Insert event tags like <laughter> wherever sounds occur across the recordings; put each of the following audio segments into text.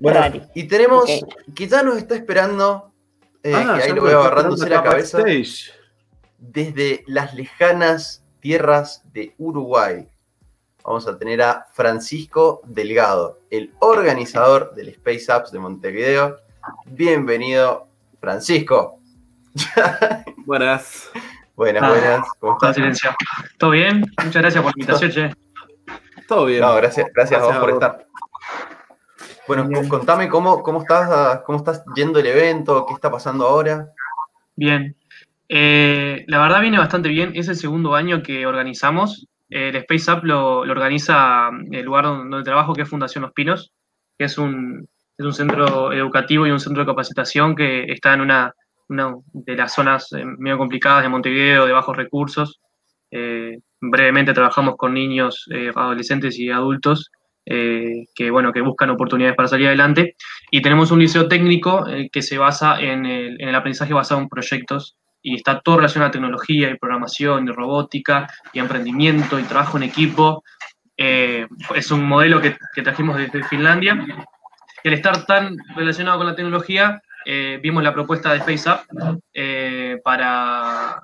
Bueno, y tenemos, quizás nos está esperando, eh, ah, que ahí lo veo agarrándose la cabeza, desde las lejanas tierras de Uruguay. Vamos a tener a Francisco Delgado, el organizador del Space Apps de Montevideo. Bienvenido, Francisco. <laughs> Buenas. Buenas, buenas. ¿Cómo estás? Silencio. ¿Todo bien? Muchas gracias por la invitación, che. Todo bien. No, gracias, gracias, a vos por estar. Bueno, contame cómo, cómo, estás, cómo estás yendo el evento, qué está pasando ahora. Bien. Eh, la verdad viene bastante bien. Es el segundo año que organizamos. el Space Up lo, organiza el lugar donde, trabajo, que es Fundación Los Pinos, que es un, es un centro educativo y un centro de capacitación que está en una, de las zonas eh, medio complicadas de Montevideo, de bajos recursos. Eh, brevemente trabajamos con niños, adolescentes y adultos eh, que, bueno, que buscan oportunidades para salir adelante. Y tenemos un liceo técnico eh, que se basa en el, aprendizaje basado en proyectos y está todo relacionado a tecnología y programación y robótica y emprendimiento y trabajo en equipo. Eh, es un modelo que, trajimos desde Finlandia. Y al estar tan relacionado con la tecnología, vimos la propuesta de Space Up para,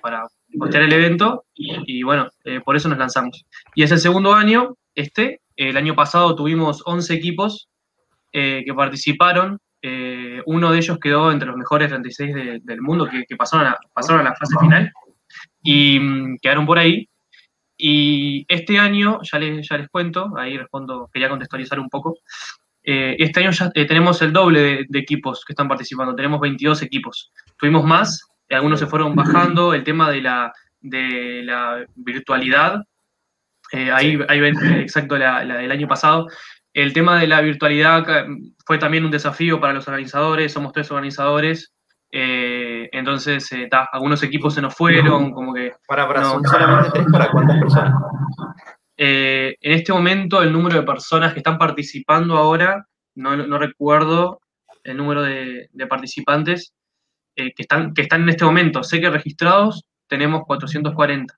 para costear el evento y, y bueno, por eso nos lanzamos. Y es el segundo año, este, el año pasado tuvimos 11 equipos eh, que participaron. Eh, uno de ellos quedó entre los mejores 36 del mundo que, pasaron, a, la fase final y mm, quedaron por ahí. Y este año, ya les, cuento, ahí respondo, quería contextualizar un poco. Eh, este año ya tenemos el doble de, equipos que están participando, tenemos 22 equipos. Tuvimos más, algunos se fueron bajando, el tema de de la virtualidad eh, ahí, ven exacto la, del año pasado. El tema de la virtualidad fue también un desafío para los organizadores, somos tres organizadores, eh, entonces eh, algunos equipos se nos fueron, como que... Para, para, solamente tres para cuántas personas? en este momento el número de personas que están participando ahora, no, recuerdo el número de, participantes que, están, que están en este momento, sé que registrados tenemos 440.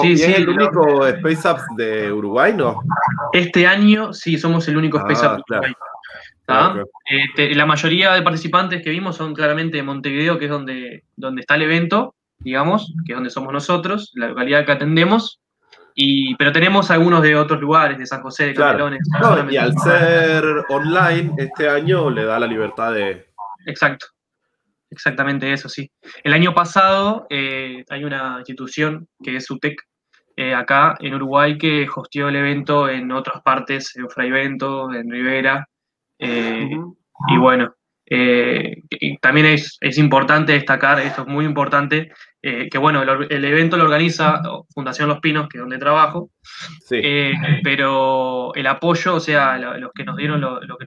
Sí, sí, el único Space Apps de Uruguay, no? Este año sí somos el único Space Apps de Uruguay. Este, la mayoría de participantes que vimos son claramente de Montevideo, que es donde, donde está el evento, digamos, que es donde somos nosotros, la localidad que atendemos. Y, pero tenemos algunos de otros lugares, de San José, de Canelones. y al ser online, este año le da la libertad de. Exacto. Exactamente eso, sí. El año pasado eh, hay una institución que es UTEC, eh, acá en Uruguay, que hosteó el evento en otras partes, en Fraivento, en Rivera. Eh, y bueno, también es, importante destacar, esto es muy importante, que bueno, el, evento lo organiza Fundación Los Pinos, que es donde trabajo, pero el apoyo, o sea, los que nos dieron, lo, que,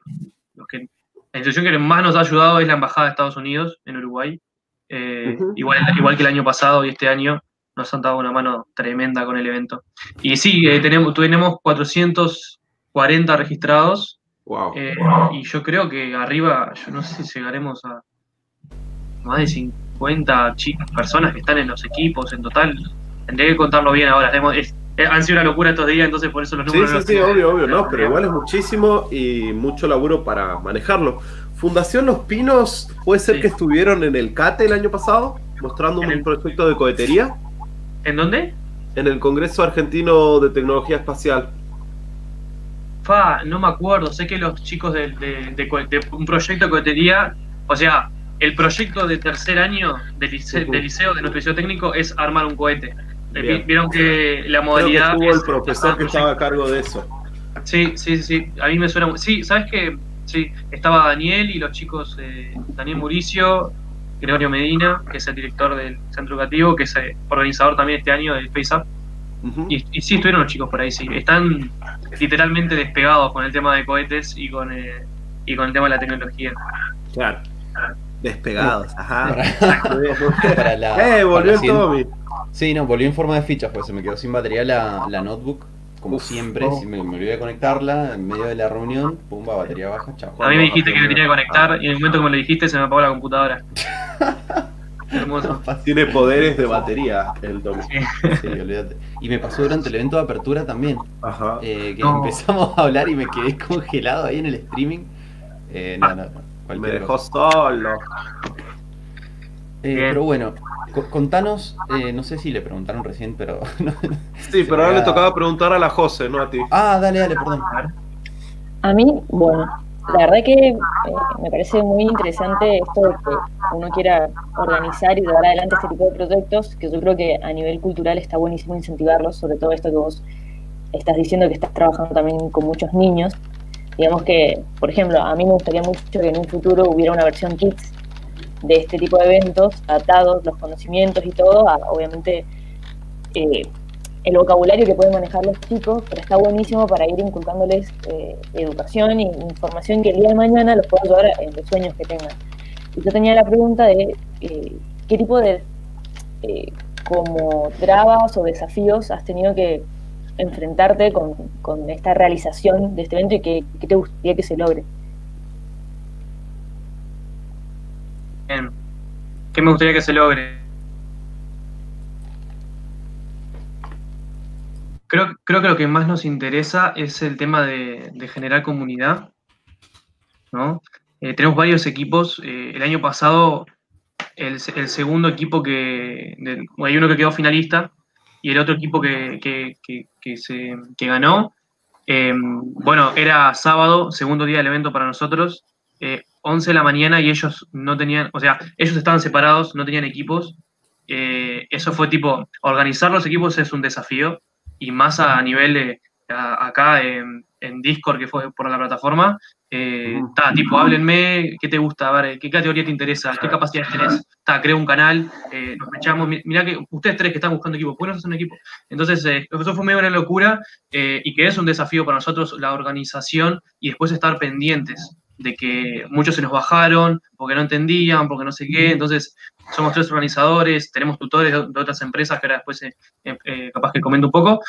los que la institución que más nos ha ayudado es la Embajada de Estados Unidos en Uruguay. Eh, igual, igual que el año pasado y este año nos han dado una mano tremenda con el evento. Y sí, eh, tenemos, tenemos 440 registrados. Eh, y yo creo que arriba, yo no sé si llegaremos a más de 50 personas que están en los equipos en total. Tendré que contarlo bien ahora. Han sido una locura estos días, entonces por eso los números. Sí, sí, sí, obvio, obvio, no, pero igual es muchísimo y mucho laburo para manejarlo. Fundación Los Pinos, ¿puede ser que estuvieron en el CATE el año pasado, mostrando un proyecto de cohetería? ¿En dónde? En el Congreso Argentino de Tecnología Espacial. Fa, no me acuerdo, sé que los chicos de, un proyecto de cohetería, o sea, el proyecto de tercer año del liceo, del liceo de nuestro liceo técnico es armar un cohete. Vieron que la modalidad. Creo que el profesor que estaba a cargo de eso. Sí, sí, sí. A mí me suena. Sí, ¿sabes qué? Sí, estaba Daniel y los chicos, eh, Daniel Muricio, Gregorio Medina, que es el director del centro educativo, que es eh, organizador también este año del Face Up. y, sí, estuvieron los chicos por ahí, sí. Están literalmente despegados con el tema de cohetes y con, eh, y con el tema de la tecnología. Claro. Despegados, ajá. <laughs> eh, volvió el Tommy. Sí, no, volvió en forma de fichas, pues se me quedó sin batería la, la notebook. Como siempre, si me, me, olvidé de conectarla en medio de la reunión, pumba, batería baja, chao. A mí me dijiste que me tenía que conectar y en el momento que me lo dijiste se me apagó la computadora. <laughs> Tiene poderes de batería el Tommy. Sí, olvídate. Y me pasó durante el evento de apertura también. Ajá. Eh, que empezamos a hablar y me quedé <laughs> congelado ahí en el streaming. Eh, no, no, me dejó solo. Eh, pero bueno, contanos, eh, no sé si le preguntaron recién, pero. <laughs> sí, pero ahora le tocaba preguntar a la José, no a ti. Ah, dale, dale, perdón. A mí, bueno, la verdad que eh, me parece muy interesante esto de que uno quiera organizar y llevar adelante este tipo de proyectos, que yo creo que a nivel cultural está buenísimo incentivarlos, sobre todo esto que vos estás diciendo que estás trabajando también con muchos niños. Digamos que, por ejemplo, a mí me gustaría mucho que en un futuro hubiera una versión Kids de este tipo de eventos, atados los conocimientos y todo, obviamente eh, el vocabulario que pueden manejar los chicos, pero está buenísimo para ir inculcándoles eh, educación e información que el día de mañana los pueda ayudar en los sueños que tengan. Y yo tenía la pregunta de eh, qué tipo de eh, como trabas o desafíos has tenido que enfrentarte con, con esta realización de este evento y qué, te gustaría que se logre. ¿Qué me gustaría que se logre? Creo, creo que lo que más nos interesa es el tema de, generar comunidad. ¿no? Eh, tenemos varios equipos. Eh, el año pasado, el, segundo equipo que. hay uno que quedó finalista y el otro equipo que, que, se, ganó. Em, bueno, era sábado, segundo día del evento para nosotros, 11 eh, de la mañana y ellos no tenían, o sea, ellos estaban separados, no tenían equipos. eso fue tipo, organizar los equipos es un desafío y más a, nivel de acá en, Discord, que fue por la plataforma, eh, tipo, háblenme, ¿qué te gusta? A ver, ¿qué categoría te interesa? ¿Qué capacidades tenés? Está, creo un canal, eh, nos echamos, mirá que ustedes tres que están buscando equipo, ¿pueden hacer un equipo? Entonces, eh, eso fue medio una locura eh, y que es un desafío para nosotros la organización y después estar pendientes de que muchos se nos bajaron porque no entendían, porque no sé qué, entonces somos tres organizadores, tenemos tutores de, otras empresas que ahora después eh, eh, capaz que comento un poco,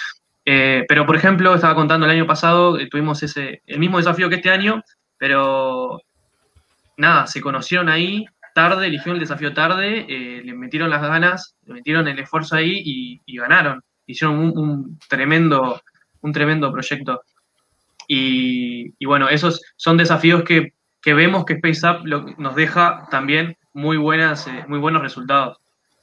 eh, pero por ejemplo, estaba contando el año pasado, tuvimos ese, el mismo desafío que este año, pero nada, se conocieron ahí tarde, eligieron el desafío tarde, le metieron las ganas, le metieron el esfuerzo ahí y, ganaron, hicieron un, tremendo, un tremendo proyecto. Y, bueno, esos son desafíos que, vemos que SpaceUp nos deja también muy, buenas, eh, muy buenos resultados.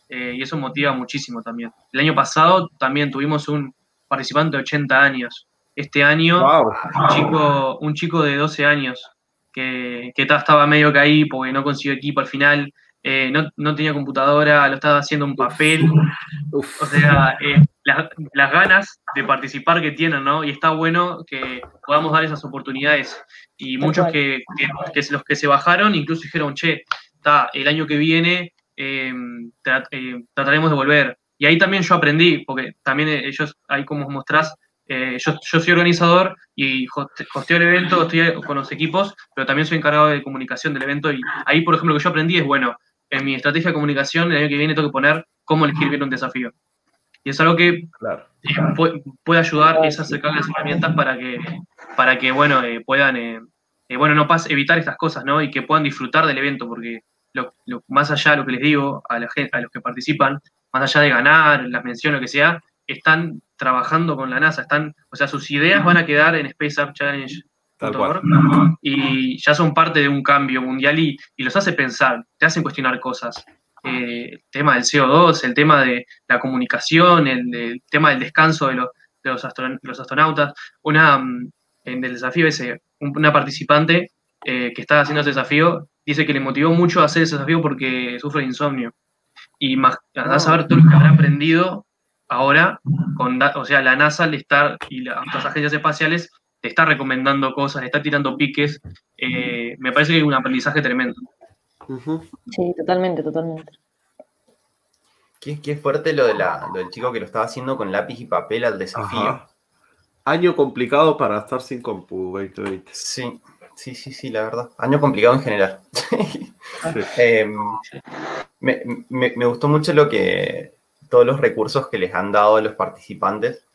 Eh, y eso motiva muchísimo también. El año pasado también tuvimos un participante de 80 años. Este año, un, chico, un chico de 12 años que, que estaba medio caído porque no consiguió equipo al final. Eh, no, tenía computadora, lo estaba haciendo un papel. O sea, las, ganas de participar que tienen, ¿no? Y está bueno que podamos dar esas oportunidades. Y muchos que, que, los que se bajaron incluso dijeron, che, el año que viene eh, trataremos de volver. Y ahí también yo aprendí, porque también ellos, ahí como mostrás, eh, yo, soy organizador y hosteo el evento, estoy con los equipos, pero también soy encargado de comunicación del evento. Y ahí, por ejemplo, lo que yo aprendí es, bueno, en mi estrategia de comunicación el año que viene tengo que poner cómo elegir bien un desafío. Y es algo que eh, puede, ayudar, es acercar las herramientas para que, para que bueno, puedan, bueno, no pas evitar estas cosas, ¿no? Y que puedan disfrutar del evento, porque lo, más allá de lo que les digo a, la gente, a los que participan, más allá de ganar, las menciones, lo que sea, están trabajando con la NASA, están, o sea, sus ideas van a quedar en Space Up Challenge. Y ya son parte de un cambio mundial y, los hace pensar, te hacen cuestionar cosas. Eh, el tema del CO2, el tema de la comunicación, el, tema del descanso de, los, astronautas. Una, mm, en el desafío ese, una participante eh, que está haciendo ese desafío dice que le motivó mucho a hacer ese desafío porque sufre de insomnio. Y más, a saber todo lo que habrá aprendido ahora, con, o sea, la NASA le está, y las agencias espaciales le está recomendando cosas, le está tirando piques. Eh, me parece que es un aprendizaje tremendo. Sí, totalmente, totalmente. Qué, fuerte lo, de la, del chico que lo estaba haciendo con lápiz y papel al desafío. Año complicado para estar sin compu 2020. Sí, sí, sí, sí, la verdad. Año complicado en general. <laughs> <laughs> Em, me, gustó mucho lo que todos los recursos que les han dado a los participantes.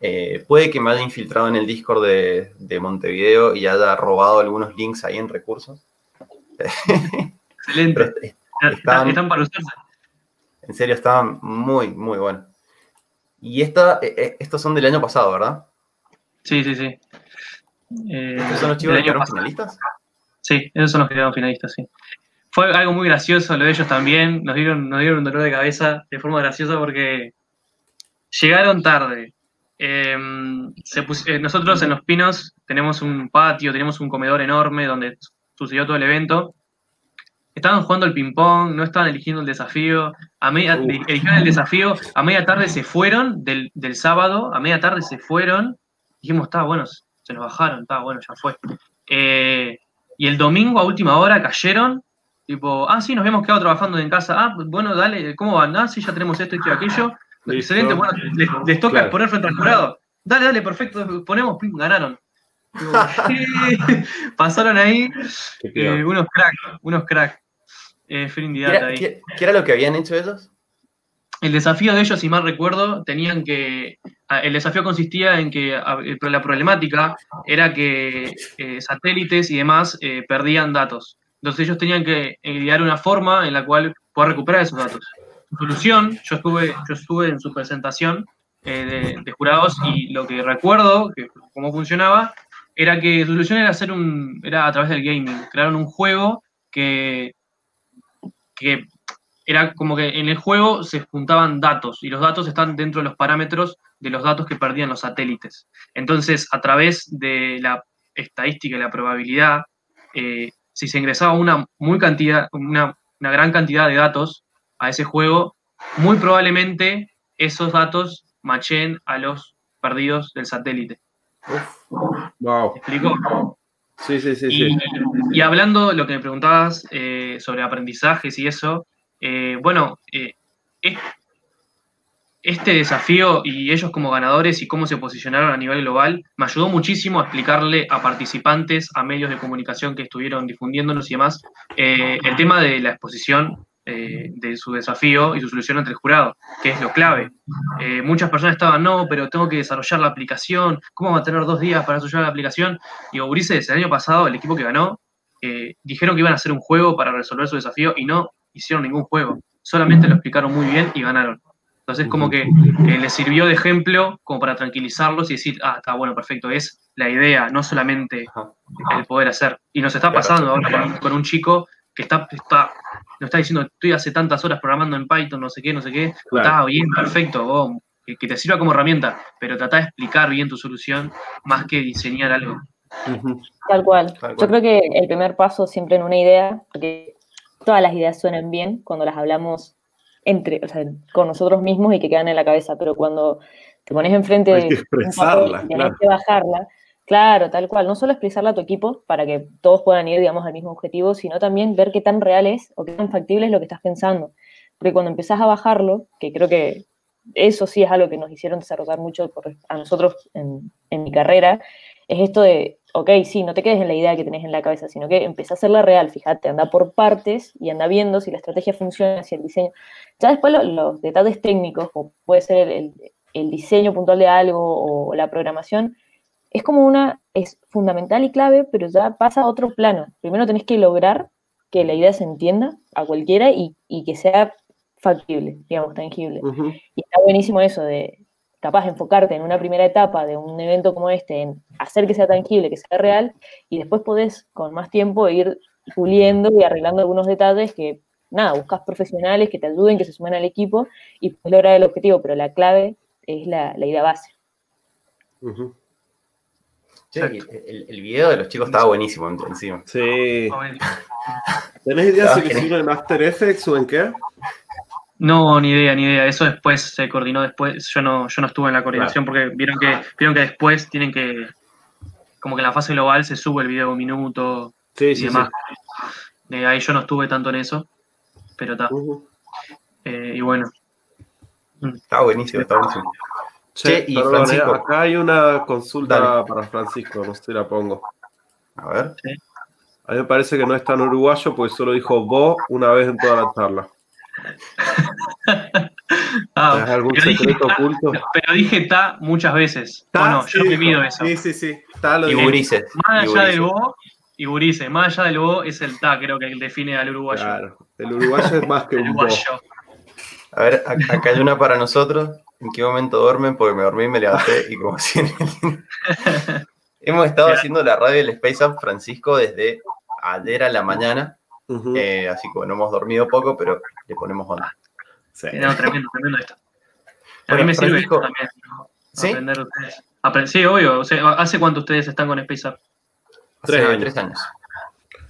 Eh, puede que me haya infiltrado en el Discord de, Montevideo y haya robado algunos links ahí en recursos. <laughs> Excelente. están, para usarse. En serio, estaban muy, muy buenos. Y esta, eh, eh, estos son del año pasado, ¿verdad? Sí, sí, sí. ¿Estos son los chicos que quedaron finalistas? Sí, esos son los que quedaron finalistas, sí. Fue algo muy gracioso lo de ellos también. Nos dieron, nos dieron un dolor de cabeza de forma graciosa porque llegaron tarde. Em, eh, nosotros en Los Pinos tenemos un patio, tenemos un comedor enorme donde sucedió todo el evento. Estaban jugando el ping-pong, no estaban eligiendo el desafío. A media, eligieron el desafío, a media tarde se fueron del, sábado, a media tarde se fueron. Dijimos, está bueno, se nos bajaron, está bueno, ya fue. Eh, y el domingo a última hora cayeron, tipo, ah, sí, nos habíamos quedado trabajando en casa. Ah, bueno, dale, ¿cómo van? Ah, sí, ya tenemos esto, y aquello. Excelente, bueno, les, toca poner frente al jurado. Dale, dale, perfecto, ponemos, ganaron. <laughs> Pasaron ahí eh, unos crack, unos crack. Eh, ¿Qué, era lo que habían hecho ellos? El desafío de ellos, si mal recuerdo, tenían que. El desafío consistía en que la problemática era que eh, satélites y demás perdían datos. Entonces ellos tenían que idear una forma en la cual poder recuperar esos datos solución, yo estuve, yo estuve en su presentación eh, de, jurados y lo que recuerdo, que cómo funcionaba, era que su solución era hacer un, era a través del gaming, crearon un juego que, que era como que en el juego se juntaban datos y los datos están dentro de los parámetros de los datos que perdían los satélites. Entonces, a través de la estadística y la probabilidad, eh, si se ingresaba una, muy cantidad, una, una gran cantidad de datos, a ese juego, muy probablemente esos datos machen a los perdidos del satélite. Wow. ¿Me explico? Sí, sí, sí. Y, sí. y hablando lo que me preguntabas eh, sobre aprendizajes y eso, eh, bueno, eh, este desafío y ellos como ganadores y cómo se posicionaron a nivel global me ayudó muchísimo a explicarle a participantes, a medios de comunicación que estuvieron difundiéndonos y demás, el tema de la exposición eh, de su desafío y su solución ante el jurado, que es lo clave. Eh, muchas personas estaban, no, pero tengo que desarrollar la aplicación, ¿cómo va a tener dos días para desarrollar la aplicación? Y Ulises, el año pasado, el equipo que ganó, eh, dijeron que iban a hacer un juego para resolver su desafío y no hicieron ningún juego, solamente lo explicaron muy bien y ganaron. Entonces, como que les sirvió de ejemplo como para tranquilizarlos y decir, ah, está bueno, perfecto, es la idea, no solamente el poder hacer. Y nos está pasando ahora con, un chico que está, está no está diciendo, estoy hace tantas horas programando en Python, no sé qué, no sé qué, está bien, perfecto, que, te sirva como herramienta, pero trata de explicar bien tu solución más que diseñar algo. Tal cual. Yo creo que el primer paso siempre en una idea, porque todas las ideas suenan bien cuando las hablamos entre, o sea, con nosotros mismos y que quedan en la cabeza, pero cuando te pones enfrente de expresarla, tienes que bajarla, Claro, tal cual. No solo expresarla a tu equipo para que todos puedan ir, digamos, al mismo objetivo, sino también ver qué tan real es o qué tan factible es lo que estás pensando. Porque cuando empezás a bajarlo, que creo que eso sí es algo que nos hicieron desarrollar mucho a nosotros en, mi carrera, es esto de, ok, sí, no te quedes en la idea que tenés en la cabeza, sino que empezás a hacerla real, fíjate, anda por partes y anda viendo si la estrategia funciona, si el diseño. Ya después los detalles técnicos, como puede ser el diseño puntual de algo o la programación, es como una, es fundamental y clave, pero ya pasa a otro plano. Primero tenés que lograr que la idea se entienda a cualquiera y, que sea factible, digamos, tangible. Y está buenísimo eso de capaz de enfocarte en una primera etapa de un evento como este, en hacer que sea tangible, que sea real, y después podés con más tiempo ir puliendo y arreglando algunos detalles que, nada, buscas profesionales que te ayuden, que se sumen al equipo y puedes lograr el objetivo, pero la clave es la, idea base el, video de los chicos estaba buenísimo encima. Sí. <laughs> ¿Tenés idea si lo hicieron en After Effects o en qué? No, ni idea, ni idea. Eso después se coordinó después. Yo no, yo no estuve en la coordinación porque vieron que, vieron que después tienen que. Como que en la fase global se sube el video de un minuto sí, y demás. Eh, ahí yo no estuve tanto en eso. Pero está. Eh, y bueno. Está buenísimo, está buenísimo. Che, y Francisco. Acá hay una consulta para Francisco, no sé si la pongo. A ver. A mí me parece que no es tan uruguayo porque solo dijo vos una vez en toda la charla. <laughs> ah, algún secreto oculto? pero dije ta muchas veces. no, yo no me mido eso. Sí, sí, sí. y Burices. Más allá del vos y. Más allá del vos es el ta, creo que define al uruguayo. Claro, el uruguayo es más que un uruguayo. A ver, acá hay una para nosotros. ¿En qué momento duermen? Porque me dormí y me levanté y como <laughs> si... <laughs> Hemos estado haciendo la radio del Space Up Francisco desde ayer a la mañana. Eh, así que bueno, hemos dormido poco, pero le ponemos onda. Sí. No, tremendo, tremendo esto. A mí me sirve esto también. ¿Sí? Aprender ustedes. sí, obvio. O sea, ¿Hace cuánto ustedes están con Space Up? Tres, años. tres años.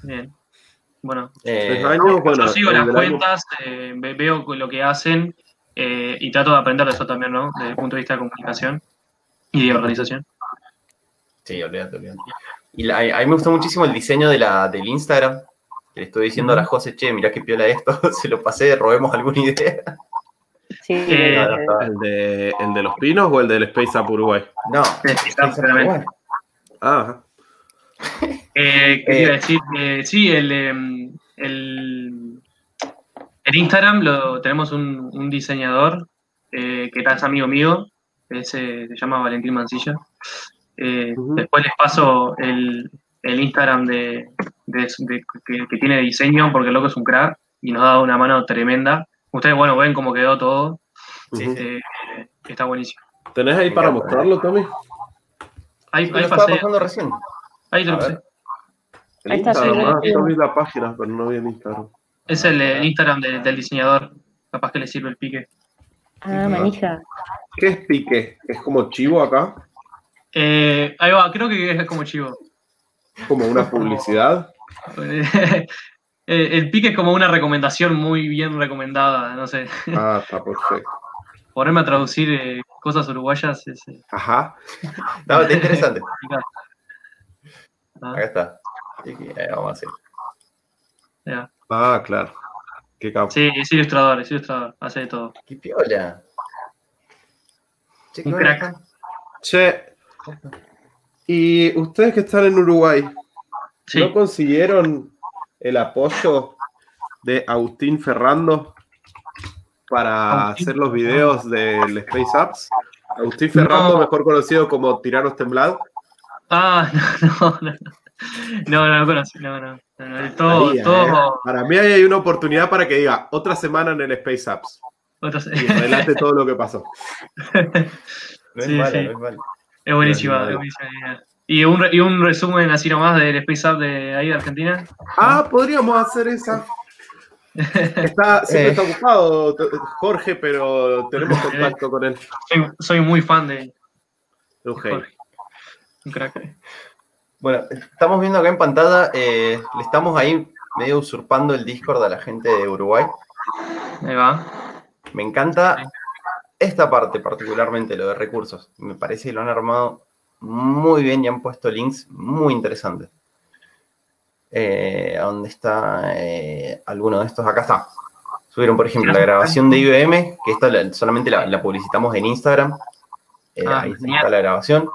Bien. Bueno, eh, años, bueno, yo sigo las cuentas, eh, veo lo que hacen eh, y trato de aprender de eso también, ¿no? Desde el punto de vista de comunicación y de organización. Sí, olvídate, olvídate. Y a, mí me gustó muchísimo el diseño de la, del Instagram. Le estoy diciendo a la José, che, mirá qué piola esto, <laughs> se lo pasé, robemos alguna idea. Sí, ¿El, de, ¿El de los pinos o el del Space Up Uruguay? No, el Space Up Uruguay. Ah, eh, quería decir, eh, sí, el, em, el, el, Instagram lo tenemos un, diseñador eh, que es amigo mío, se llama Valentín Mancilla. Después les paso el, el Instagram de, que, tiene diseño, porque el loco es un crack y nos ha dado una mano tremenda. Ustedes, bueno, ven cómo quedó todo. está buenísimo. ¿Tenés ahí para mostrarlo, Tommy? Ahí, ahí pasé. recién. Ahí te lo puse. Ahí está, Instagram, yo vi la página, pero no vi el Instagram. Es el, Instagram del diseñador. Capaz que le sirve el pique. Ah, manija. ¿Qué es pique? ¿Es como chivo acá? Eh, ahí va, creo que es como chivo. ¿Como una publicidad? <laughs> Eh, el pique es como una recomendación muy bien recomendada, no sé. Ah, está perfecto. <laughs> Ponerme a traducir eh, cosas uruguayas es. Ajá. No, está interesante. Acá está. vamos a hacer. Ah, claro. Qué capo. Sí, es ilustrador, es ilustrador, hace de todo. Qué piola. Che, Un crack. Che. Y ustedes que están en Uruguay, ¿no consiguieron el apoyo de Agustín Ferrando para hacer los videos del Space Apps? Agustín Ferrando, mejor conocido como Tiranos Temblad. Ah, <laughs> no, no, no. <laughs> No, no lo conocí, no, no. todo, todo... ¿eh? Para mí hay una oportunidad para que diga otra semana en el Space Apps. Y adelante todo lo que pasó. <laughs> no es sí, no es malo. Es buenísima, es buenísima. ¿Y un, ¿Y un resumen así nomás del Space Up de ahí de Argentina? Ah, podríamos hacer esa. <laughs> Está, siempre está ocupado Jorge, pero tenemos contacto con él. Soy, soy muy fan de, de Jorge. Bueno, estamos viendo acá en pantalla, eh, le estamos ahí medio usurpando el Discord a la gente de Uruguay. Ahí va. Me encanta esta parte particularmente, lo de recursos. Me parece que lo han armado muy bien y han puesto links muy interesantes. Eh, ¿Dónde está eh, alguno de estos? Acá está. Subieron, por ejemplo, la grabación de IBM, que esta solamente la, publicitamos en Instagram. Ah, ahí está la grabación.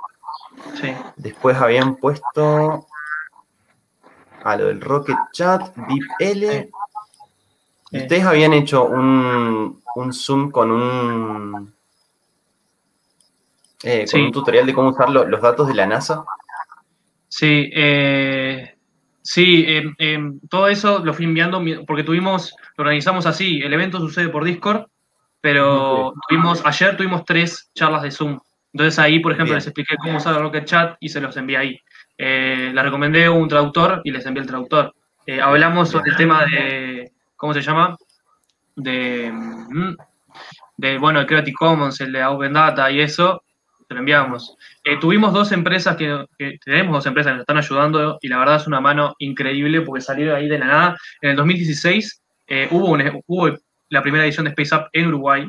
Después habían puesto a lo del Rocket Chat, L. Ustedes habían hecho un, Zoom con un, eh, con un tutorial de cómo usar los datos de la NASA. Sí, eh, sí, em, em, todo eso lo fui enviando porque tuvimos, lo organizamos así, el evento sucede por Discord, pero tuvimos, ayer tuvimos tres charlas de Zoom. Entonces ahí, por ejemplo, les expliqué cómo usar Rocket Chat y se los envié ahí. Eh, les recomendé un traductor y les envié el traductor. Eh, hablamos sobre el tema de, ¿cómo se llama? De, mm, de, bueno, el Creative Commons, el de Open Data y eso, te lo enviamos. Eh, tuvimos dos empresas que, tenemos dos empresas que nos están ayudando y la verdad es una mano increíble porque salieron ahí de la nada. En el 2016 hubo, hubo la primera edición de Space Up en Uruguay,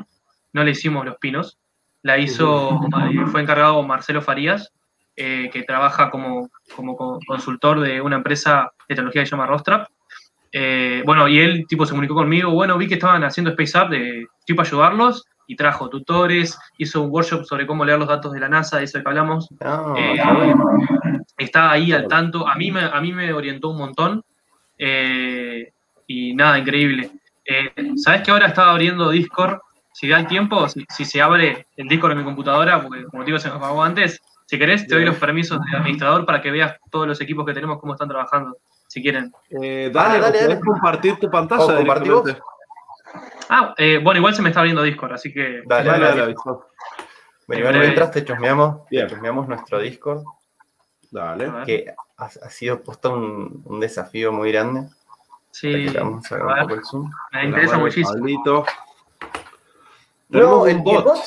no le hicimos los pinos, la hizo, fue encargado Marcelo Farías, eh, que trabaja como, como, consultor de una empresa de tecnología que se llama Rostrap. Eh, bueno, y él tipo se comunicó conmigo, bueno, vi que estaban haciendo Space Up de tipo ayudarlos y trajo tutores, hizo un workshop sobre cómo leer los datos de la NASA, de eso que hablamos. Ah, eh, está ahí al tanto, a mí me, a mí me orientó un montón y nada, increíble. ¿Sabes que ahora estaba abriendo Discord si da el tiempo, si, se abre el disco de mi computadora, porque como te digo, se me apagó antes, si querés, te doy los permisos de administrador para que veas todos los equipos que tenemos, cómo están trabajando, si quieren. Eh, dale, dale, dale, compartir tu pantalla. Ah, eh, bueno, igual se me está abriendo Discord, así que. Dale, dale, dale. Bueno, mientras te chusmeamos, te chusmeamos nuestro Discord. Dale. Que ha, sido puesto un, un, desafío muy grande. Sí. Vamos a sacar un poco el zoom. Me interesa muchísimo. No, el, bot.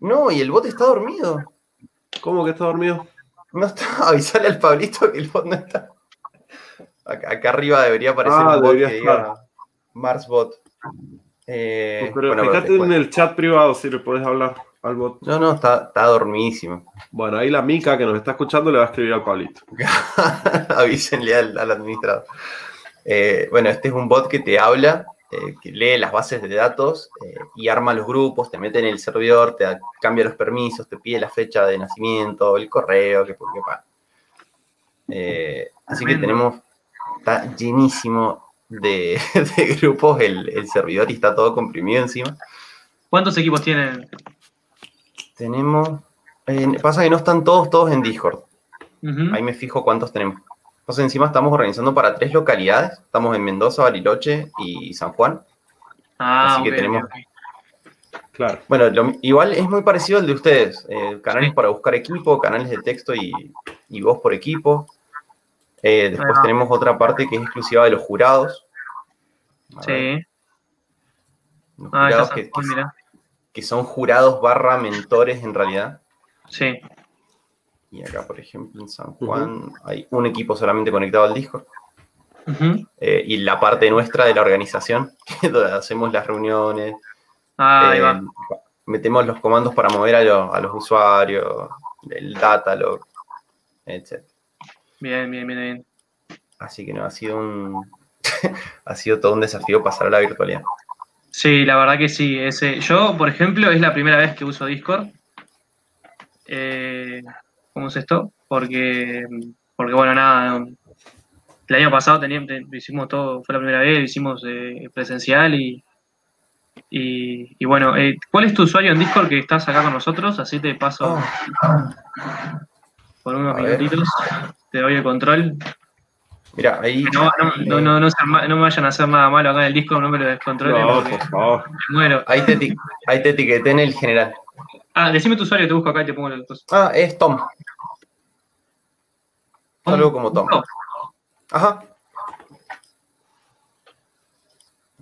No, y el bot está dormido. ¿Cómo que está dormido? No está. <laughs> Avisale al Pablito que el bot no está. Acá, arriba debería aparecer ah, un bot que diga MarsBot. Eh, pero fíjate en el chat privado si le podés hablar al bot. No, no, está, está dormidísimo. Bueno, ahí la Mica que nos está escuchando le va a escribir al Pablito. <laughs> Avísenle al, al administrador. Eh, bueno, este es un bot que te habla, eh, que lee las bases de datos y arma los grupos, te mete en el servidor, te cambia los permisos, te pide la fecha de nacimiento, el correo, que por qué para. así que tenemos, está llenísimo de, <laughs> grupos el, servidor y está todo comprimido encima. ¿Cuántos equipos tienen? Tenemos. pasa que no están todos, todos en Discord. Ahí me fijo cuántos tenemos. Entonces, encima estamos organizando para tres localidades. Estamos en Mendoza, Bariloche y San Juan. Ah, Así que tenemos. Claro. Bueno, igual es muy parecido al de ustedes. Eh, canales para buscar equipo, canales de texto y, y voz por equipo. Eh, después tenemos otra parte que es exclusiva de los jurados. sí. Los ah, jurados que, son jurados barra mentores en realidad. Sí. Y acá, por ejemplo, en San Juan hay un equipo solamente conectado al Discord. Eh, y la parte nuestra de la organización, <laughs> donde hacemos las reuniones. Ah, ahí va. Eh, metemos los comandos para mover a, a los usuarios, el data log, etc. Bien, bien, bien, bien. Así que no, ha sido un. <laughs> ha sido todo un desafío pasar a la virtualidad. Sí, la verdad que sí. Ese, yo, por ejemplo, es la primera vez que uso Discord. Eh, ¿Cómo es esto? Porque, porque bueno, nada, el año pasado teníamos, hicimos todo, fue la primera vez, lo hicimos eh, presencial y, y, bueno, eh, ¿cuál es tu usuario en Discord que estás acá con nosotros? Así te paso oh. por unos minutitos te doy el control. Mira, ahí. No, no, no, no, me vayan a hacer nada malo acá en el disco, no me lo descontrolen. No, por favor. Me muero. Ahí te, ahí te etiqueté en el general. Ah, decime tu usuario, te busco acá y te pongo el cosas. Ah, es Tom. Algo como Tom. Ajá.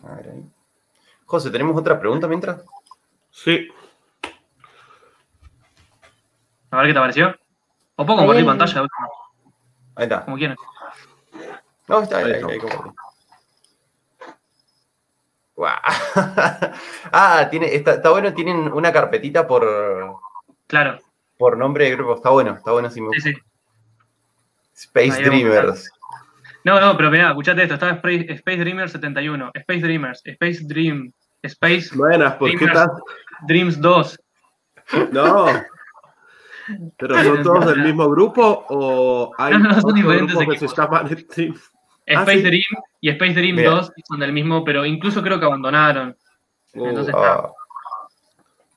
A ver ahí. José, ¿tenemos otra pregunta mientras? Sí. A ver qué te pareció. O puedo compartir pantalla. Ahí está. Como quieras. No, está ahí, ahí, ahí, <laughs> ah, tiene, está, está, bueno, tienen una carpetita por. Claro. Por nombre de grupo. Está bueno, está bueno si me gusta. Sí, sí. Space Dreamers. No, no, pero mira, escuchate esto. Está Space Dreamers 71. Space Dreamers. Space Dream. Space. Buenas, ¿por qué estás? Dreams 2. No. ¿Pero son todos del mismo grupo o hay no, no, son diferentes que se llaman <laughs> ah, Space Dream y Space Dream 2 son del mismo, pero incluso creo que abandonaron. Uh, Entonces ah.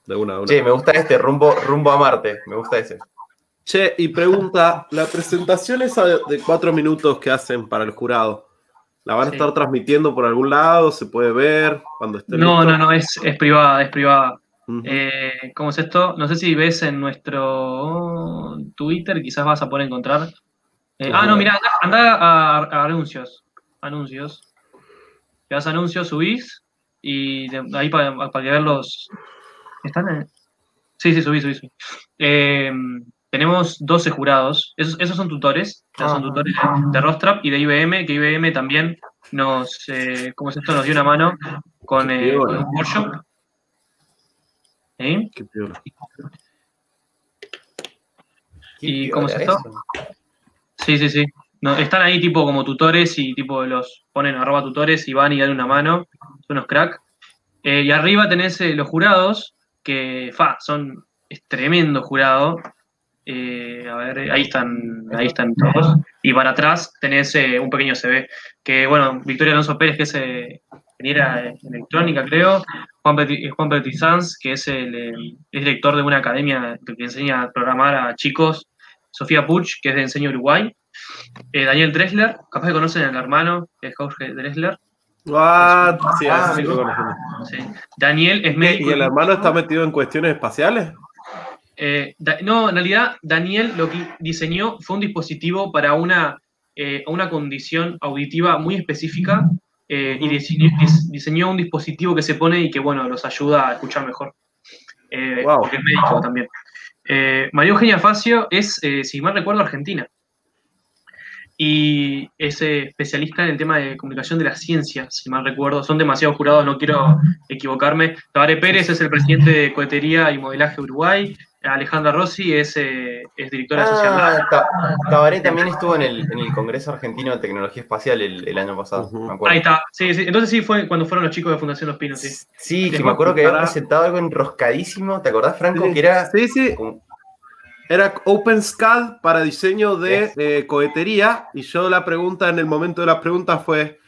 De una, de una. Sí, me gusta este, rumbo, rumbo a Marte, me gusta ese. Che, y pregunta, la presentación esa de cuatro minutos que hacen para el jurado, ¿la van a estar transmitiendo por algún lado? ¿Se puede ver cuando esté No, no, no, es, es privada, es privada. Eh, ¿Cómo es esto? No sé si ves en nuestro Twitter, quizás vas a poder encontrar. Eh, ah, no, mira, anda, a, anuncios. Anuncios. Le das anuncios, subís y ahí para, para que verlos. ¿Están? Sí, sí, subí, subí, subí. Eh, tenemos 12 jurados. Esos, esos son tutores. son tutores de Rostrap y de IBM, que IBM también nos, ¿cómo es esto? Nos dio una mano con, con un workshop ¿Eh? Qué peor. ¿Y cómo es esto? Sí, sí, sí. No, están ahí tipo como tutores y tipo los ponen arroba tutores y van y dan una mano. Son unos crack. Eh, y arriba tenés eh, los jurados, que fa, son es tremendo jurado. a ver, ahí están, ahí están todos. Y para atrás tenés un pequeño CV. Que bueno, Victoria Alonso Pérez, que es ingeniera electrónica, creo. Juan Petit, Sanz, que es el director de una academia que enseña a programar a chicos. Sofía Puch, que es de Enseño Uruguay. Eh, Daniel Dressler, capaz que conocen al hermano, que es Jorge Dressler. Ah, sí, Daniel es médico. ¿Y el hermano está metido en cuestiones espaciales? Eh, no, en realidad Daniel lo que diseñó fue un dispositivo para una, eh, una condición auditiva muy específica eh, y diseñó, un dispositivo que se pone y que, bueno, los ayuda a escuchar mejor. Porque es médico también. María Eugenia Facio es, si mal recuerdo, argentina y es especialista en el tema de comunicación de la ciencia, si mal recuerdo. Son demasiados jurados, no quiero equivocarme. Tabaré Pérez es el presidente de Cohetería y Modelaje Uruguay. Alejandra Rossi es, eh, es directora ah, social. Tabaré también estuvo en el, en el, Congreso Argentino de Tecnología Espacial el, año pasado, Ahí está, sí, sí, entonces sí fue cuando fueron los chicos de Fundación Los Pinos, sí. Sí, que me acuerdo que había presentado algo enroscadísimo, ¿te acordás, Franco? Que era... Sí, sí. Era OpenSCAD para diseño de cohetería y yo la pregunta en el momento de la pregunta fue,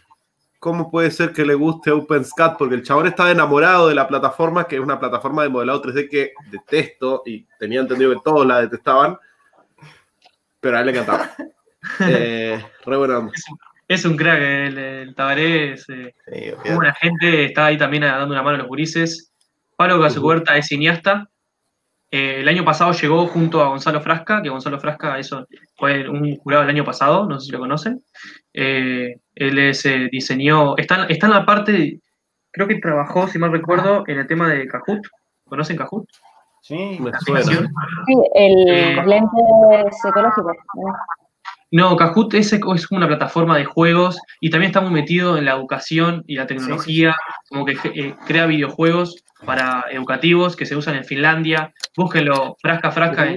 ¿cómo puede ser que le guste OpenSCAD? Porque el chabón estaba enamorado de la plataforma, que es una plataforma de modelado 3D que detesto y tenía entendido que todos la detestaban, pero a él le encantaba. <laughs> eh, re Es un crack, el, Tabaré es eh, buena gente, está ahí también dando una mano a los gurises. Pablo Casucuerta es cineasta, eh, el año pasado llegó junto a Gonzalo Frasca, que Gonzalo Frasca eso fue un jurado el año pasado, no sé si lo conocen. Eh, él se diseñó, está, está, en la parte, creo que trabajó, si mal recuerdo, en el tema de Kahoot. ¿Conocen Kahoot? Sí, me suena. Sí, el eh, lente ecológico. No, Kahoot es, es una plataforma de juegos y también está muy metido en la educación y la tecnología, como que crea videojuegos para educativos que se usan en Finlandia. Búsquenlo, Frasca Frasca,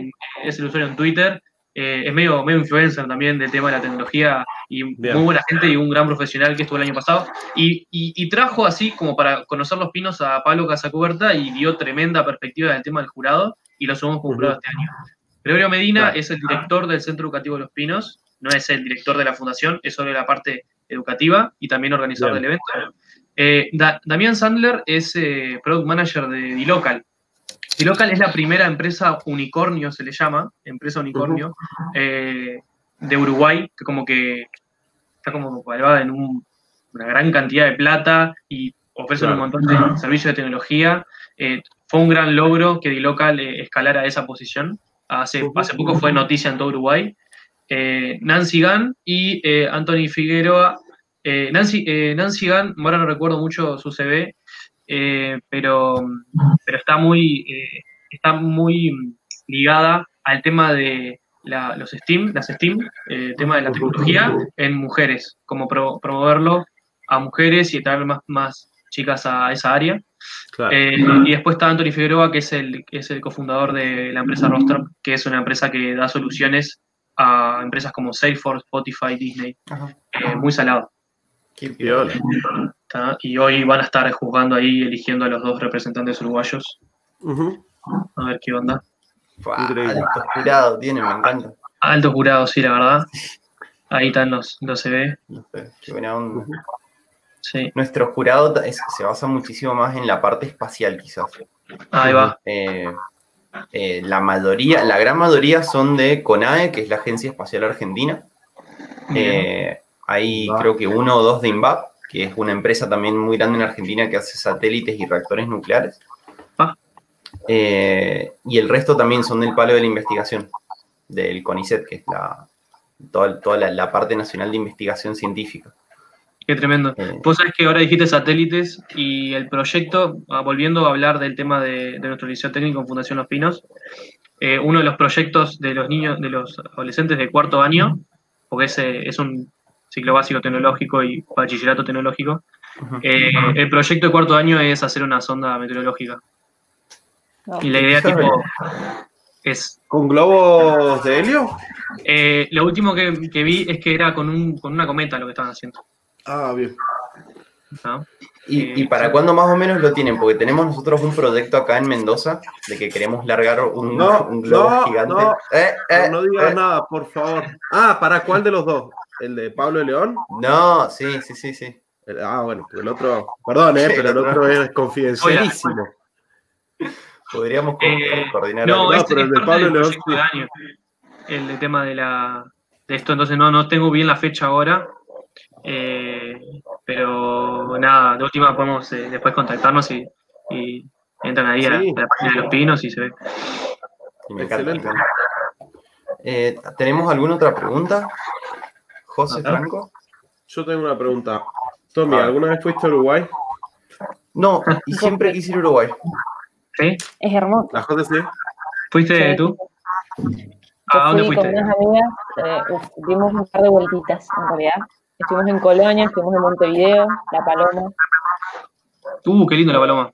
es el usuario en Twitter. Eh, es medio, medio influencer también del tema de la tecnología y muy buena gente y un gran profesional que estuvo el año pasado. Y, trajo así como para conocer los pinos a Pablo Casacuberta y dio tremenda perspectiva del tema del jurado y lo sumamos como jurado este año. Gregorio Medina es el director del Centro Educativo de los Pinos, no es el director de la fundación, es sobre la parte educativa y también organizador del evento. Eh, Damián Sandler es eh, Product Manager de Dilocal. Dilocal es la primera empresa unicornio, se le llama, empresa unicornio, eh, de Uruguay, que como que está como valorada en una gran cantidad de plata y ofrece un montón de servicios de tecnología. fue un gran logro que Dilocal escalara esa posición. Hace, hace poco fue noticia en todo Uruguay. Nancy Gunn y Anthony Figueroa eh, Nancy, eh, Nancy Gunn, ahora no recuerdo mucho su CV, eh, pero, pero está muy, está muy ligada al tema de los STEAM, las STEAM, el tema de la tecnología en mujeres, como promoverlo a mujeres y traer más, más chicas a esa área. y después está Anthony Figueroa, que es el, es el cofundador de la empresa Rostrum, que es una empresa que da soluciones a empresas como Salesforce, Spotify, Disney. muy salado. Y hoy van a estar jugando ahí, eligiendo a los dos representantes uruguayos. A ver qué onda. alto jurado tiene, me encanta. Alto jurado, sí, la verdad. Ahí están los, los CB. qué buena onda. Nuestro jurado se basa muchísimo más en la parte espacial, quizás. Ahí va. Eh, eh, la mayoría, la gran mayoría son de CONAE, que es la Agencia Espacial Argentina. Eh, hay creo que uno o dos de INVAP, que es una empresa también muy grande en Argentina que hace satélites y reactores nucleares. Ah. Eh, y el resto también son del palo de la investigación, del CONICET, que es la, toda, la, parte nacional de investigación científica. Qué tremendo. Eh, Vos sabés que ahora dijiste satélites y el proyecto, ah, volviendo a hablar del tema de, nuestro liceo técnico en Fundación Los Pinos, eh, uno de los proyectos de los niños, de los adolescentes de cuarto año, porque ese es un ciclo básico tecnológico y bachillerato tecnológico. Eh, el proyecto de cuarto año es hacer una sonda meteorológica. Y la idea tipo es... ¿Con globos de helio? Eh, lo último que, vi es que era con, un, con una cometa lo que estaban haciendo. Ah, bien. ¿Y, eh, para cuándo más o menos lo tienen? Porque tenemos nosotros un proyecto acá en Mendoza de que queremos largar un, globo gigante. No, no digas nada, por favor. Ah, ¿para cuál de los dos? ¿El de Pablo León? No, sí, sí, sí, sí. ah, bueno, el otro, perdón, eh, pero el otro es confidencialísimo. Podríamos eh, coordinar. No, este, pero el de Pablo León. el de tema de la de esto, entonces no, no tengo bien la fecha ahora. Eh, Pero nada, de última podemos eh, después contactarnos y, entran ahí a, la, página de los pinos y se ve. Excelente. Eh, ¿Tenemos alguna otra pregunta? José Franco. Yo tengo una pregunta. Tommy, ¿alguna vez fuiste a Uruguay? No, y siempre quise ir a Uruguay. ¿Sí? Es hermoso. ¿La José ¿Fuiste tú? ¿A dónde fuiste? Con unas amigas, eh, dimos un par de vueltitas, en realidad. Estuvimos en Colonia, estuvimos en Montevideo, La Paloma. Uh, qué lindo La Paloma.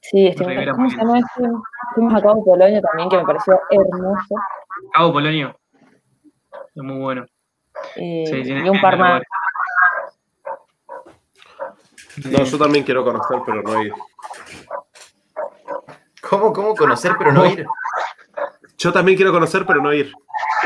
Sí, estuvimos, ¿cómo se llama? Fuimos a Cabo Polonio también, que me pareció hermoso. Cabo Polonio. Es muy bueno. Eh, sí, y un par más. No, yo también quiero conocer, pero no ir. ¿Cómo, cómo conocer, pero no ir? Yo también quiero conocer, pero no ir.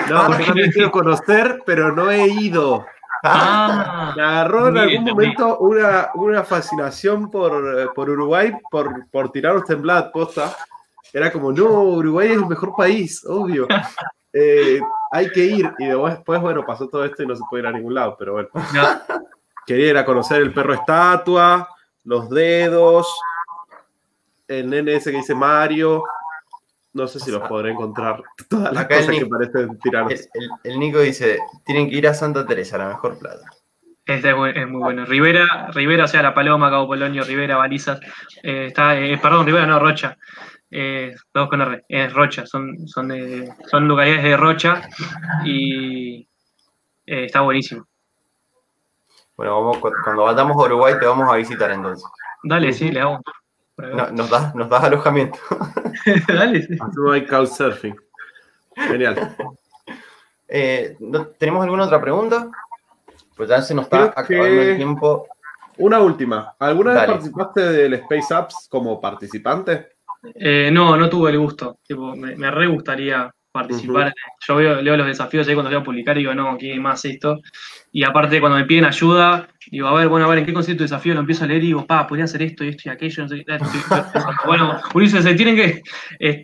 No, ah, yo también quiero conocer, pero no he ido. Ah, me agarró en algún momento una, una, fascinación por, por Uruguay, por, por tiraros temblad, posta. Era como, no, Uruguay es el mejor país, obvio. <laughs> Eh, hay que ir. Y después, bueno, pasó todo esto y no se puede ir a ningún lado, pero bueno. Quería ir a conocer el perro estatua, los dedos, el nene ese que dice Mario. No sé si los podré encontrar. Todas las cosas que parecen tiranos. El, Nico dice: tienen que ir a Santa Teresa, la mejor plata. Este es, muy bueno. Rivera, Rivera, o sea, La Paloma, Cabo Polonio, Rivera, Balizas. Eh, está, eh, perdón, Rivera, no, Rocha. Eh, todos con R, es Rocha, son, son, de, son localidades de Rocha y está buenísimo. Bueno, cuando vayamos a Uruguay te vamos a visitar entonces. Dale, sí, le hago. Nos, das, nos das alojamiento. <laughs> Dale, sí. hay couchsurfing. Genial. <laughs> Eh, ¿Tenemos alguna otra pregunta? Pues ya se nos está acabando el tiempo. Una última. ¿Alguna vez participaste del Space Apps como participante? Eh, no, no tuve el gusto. me, me re gustaría participar. Yo veo, leo los desafíos ahí cuando voy a publicar y digo, no, ¿qué más esto? Y aparte, cuando me piden ayuda, digo, a ver, bueno, a ver, ¿en qué consiste tu desafío? Lo empiezo a leer y digo, pa, podría hacer esto y esto y aquello. No sé, bueno, Ulises, se tienen que.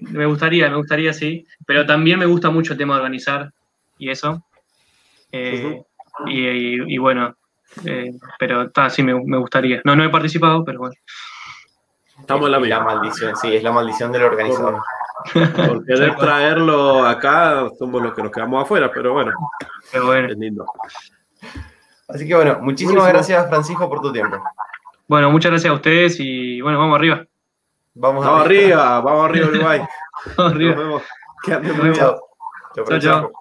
me gustaría, me gustaría, sí. Pero también me gusta mucho el tema de organizar y eso. Eh, y, bueno, eh, pero está, sí, me, me, gustaría. No, no he participado, pero bueno. Estamos en la, la maldición, sí, es la maldición del organizador. Por querer traerlo acá, somos los que nos quedamos afuera, pero bueno. bueno. Es lindo. Así que bueno, muchísimas gracias, Francisco, por tu tiempo. Bueno, muchas gracias a ustedes y bueno, vamos arriba. Vamos, arriba. vamos arriba, Uruguay. <laughs> vamos arriba. Nos vemos. Chao, chao.